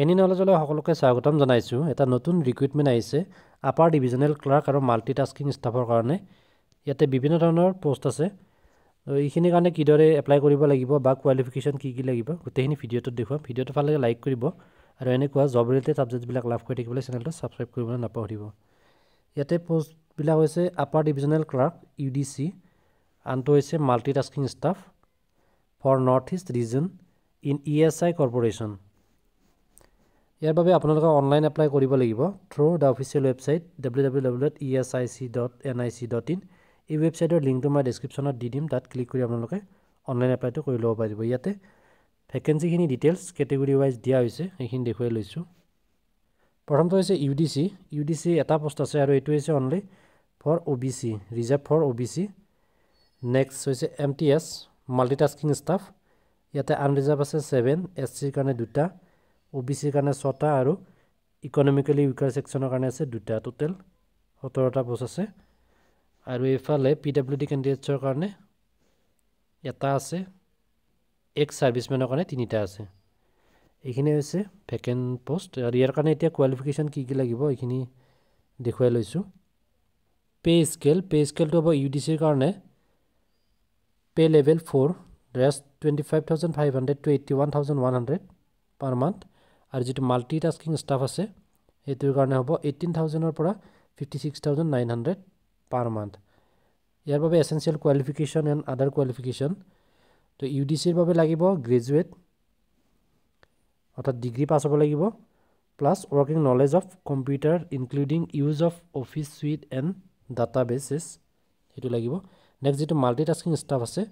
Any নলেজলৈ সকলোকে স্বাগতম জনাইছোঁ। এটা নতুন ৰিক্ৰুইটমেণ্ট আহিছে। আপাৰ ডিভিজনেল ক্লাৰ্ক আৰু মাল্টিটাস্কিং ষ্টাফৰ কাৰণে। ইয়াতে বিভিন্ন ধৰণৰ পষ্ট আছে। এইখিনিৰ কাৰণে কিদৰে এপ্লাই কৰিব লাগিব বা কোৱালিফিকেশ্যন কি কি লাগিব গোটেইখিনি ভিডিঅ'টোত দেখুৱাম। ভিডিঅ'টো ভাল লাগে লাইক কৰিব। আৰু এনেকুৱা জব ৰিলেটেড ছাবজেক্টবিলাক লাভ কৰি থাকিবলৈ চেনেলটো ছাবস্ক্ৰাইব কৰিবলৈ নাপাহৰিব। ইয়াতে পষ্টবিলাক হৈছে upper divisional clerk U D C আনটো হৈছে multitasking staff for North East region in E S I corporation ইয়াৰ বাবে আপোনালোকে অনলাইন এপ্লাই কৰিব লাগিব through the official website W W W dot E S I C dot N I C dot in এই ৱেবছাইটৰ লিংকটো মই ডিছক্ৰিপশ্যনত দি দিম তাত ক্লিক কৰি আপোনালোকে অনলাইন এপ্লাইটো কৰি ল'ব পাৰিব। ইয়াতে ভেকেঞ্চিখিনি ডিটেইলছ কেটেগৰী ৱাইজ দিয়া হৈছে সেইখিনি দেখুৱাই লৈছোঁ। প্ৰথমটো হৈছে U D C U D C এটা পষ্ট আছে আৰু এইটো হৈছে only for O' B C reserved for O' B C next হৈছে M T S multitasking staff ইয়াতে আনৰিজাৰ্ভ আছে ছেভেন এছ চিৰ কাৰণে দুটা। অ' বি চিৰ কাৰণে ছটা আৰু ইকনমিকেলি উইকাৰ ছেকশ্যনৰ কাৰণে আছে দুটা টোটেল সোতৰটা পোষ্ট আছে। আৰু এইফালে পি ডাব্লিউ ডি কেণ্ডিডেটছৰ কাৰণে এটা আছে এক্স ছাৰ্ভিচমেনৰ কাৰণে তিনিটা আছে। এইখিনি হৈছে ভেকেণ্ট পষ্ট আৰু ইয়াৰ কাৰণে এতিয়া কোৱালিফিকেশ্যন কি কি লাগিব এইখিনি দেখুৱাই লৈছোঁ। পে' স্কেল পে' স্কেলটো হ'ব ইউ ডি চিৰ কাৰণে pay' level four rest twenty five thousand five hundred to eighty one thousand one hundred per month আৰু যিটো মাল্টি টাস্কিং ষ্টাফ আছে সেইটোৰ কাৰণে হ'ব এইটিন থাউজেণ্ডৰ পৰা fifty six thousand nine hundred per month ইয়াৰ বাবে essential qualification and other qualification তো ইউ ডি চিৰ বাবে লাগিব গ্ৰেজুৱেট অৰ্থাৎ ডিগ্ৰী পাছ হ'ব লাগিব plus working knowledge of computer including use of office suite and databases সেইটো লাগিব। নেক্সট যিটো মাল্টি টাস্কিং ষ্টাফ আছে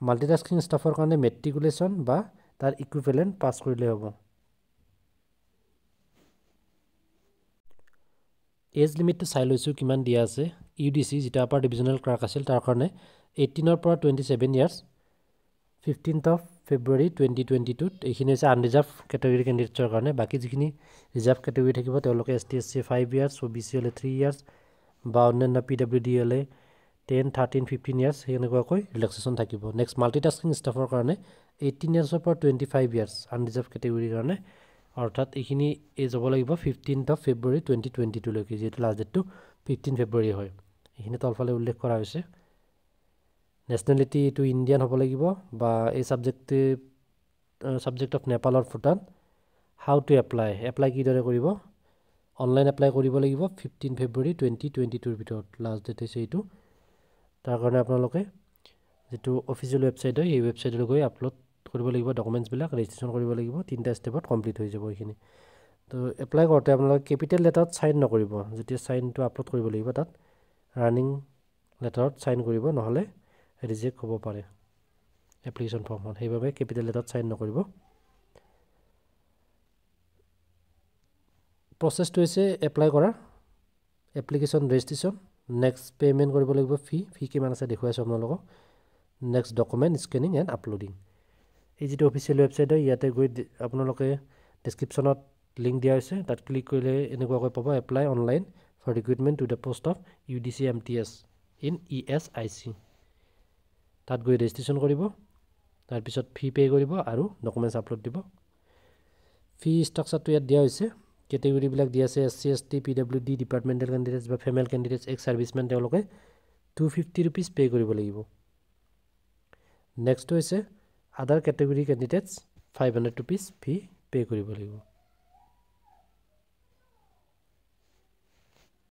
মাল্টি টাস্কিং ষ্টাফৰ কাৰণে মেট্ৰিকুলেশ্যন বা তাৰ ইকুইভেলেণ্ট পাছ কৰিলে হ'ব। এজ লিমিটটো চাই লৈছোঁ কিমান দিয়া আছে। ইউ ডি চি যিটো আপাৰ ডিভিজনেল ক্লাৰ্ক আছিল তাৰ কাৰণে এইটিনৰ পৰা twenty seven years fifteenth of February twenty twenty টুত এইখিনি হৈছে আনৰিজাৰ্ভ কেটেগৰী কেণ্ডিডেটছৰ কাৰণে। বাকী যিখিনি ৰিজাৰ্ভ কেটেগৰী থাকিব তেওঁলোকে S T S C five years O' B C হ'লে থ্ৰী ইয়াৰ্ছ বা অন্যান্য পি ডাব্লিউ ডি হ'লে টেন থাৰ্টিন ফিফটিন ইয়াৰ্ছ সেনেকুৱাকৈ ৰিলেক্সেশ্যন থাকিব। নেক্সট মাল্টিটাস্কিং ষ্টাফৰ কাৰণে এইটিন ইয়াৰ্ছৰ পৰা টুৱেণ্টি ফাইভ ইয়াৰ্ছ আনৰিজাৰ্ভ কেটেগৰীৰ কাৰণে অৰ্থাৎ এইখিনি এজ হ'ব লাগিব fifteenth of February twenty twenty টুলৈকে যিহেতু লাষ্ট ডেটটো ফিফটিন ফেব্ৰুৱাৰী হয়। এইখিনি তলফালে উল্লেখ কৰা হৈছে। নেশ্যনেলিটি এইটো ইণ্ডিয়ান হ'ব লাগিব বা এই ছাবজেক্টে ছাবজেক্ট অফ নেপালৰ Bhutan how to apply apply কিদৰে কৰিব? অনলাইন এপ্লাই কৰিব লাগিব ফিফটিন ফেব্ৰুৱাৰী টুৱেণ্টি টুৱেণ্টি টুৰ ভিতৰত লাষ্ট ডেট হৈছে এইটো। তাৰ কাৰণে আপোনালোকে যিটো অফিচিয়েল ৱেবছাইট হয় সেই ৱেবছাইটলৈ গৈ আপলোড কৰিব লাগিব ডকুমেণ্টছবিলাক ৰেজিষ্ট্ৰেশ্যন কৰিব লাগিব তিনিটা ষ্টেপত কমপ্লিট হৈ যাব এইখিনি। তো এপ্লাই কৰোঁতে আপোনালোকে কেপিটেল লেটাৰত চাইন নকৰিব যেতিয়া চাইনটো আপলোড কৰিব লাগিব তাত ৰানিং লেটাৰত চাইন কৰিব নহ'লে ৰিজেক্ট হ'ব পাৰে এপ্লিকেশ্যন ফৰ্মখন সেইবাবে কেপিটেল লেটাৰত চাইন নকৰিব। প্ৰচেছটো হৈছে এপ্লাই কৰা এপ্লিকেশ্যন ৰেজিষ্ট্ৰেশ্যন নেক্সট পে'মেণ্ট কৰিব লাগিব ফি ফি কিমান আছে দেখুৱাই আছোঁ আপোনালোকক। Next document scanning and uploading এই যিটো অফিচিয়েল ৱেবছাইট হয় ইয়াতে গৈ আপোনালোকে ডেছক্ৰিপশ্যনত লিংক দিয়া হৈছে। তাত ক্লিক কৰিলে এনেকুৱাকৈ পাব apply online for recruitment to the post of U D C M T S in E S I C তাত গৈ ৰেজিষ্ট্ৰেশ্যন কৰিব তাৰপিছত ফি পে' কৰিব আৰু ডকুমেণ্টছ আপলোড দিব। ফি ষ্ট্ৰাকচাৰটো ইয়াত দিয়া হৈছে। কেটেগৰীবিলাক দিয়া আছে S C S T P W D departmental candidates বা ফেমেল কেণ্ডিডেটছ এক্স ছাৰ্ভিচমেন তেওঁলোকে টু ফিফটি ৰুপিজ পে' কৰিব লাগিব। নেক্সট হৈছে other category candidates five hundred rupees fee pay' কৰিব লাগিব।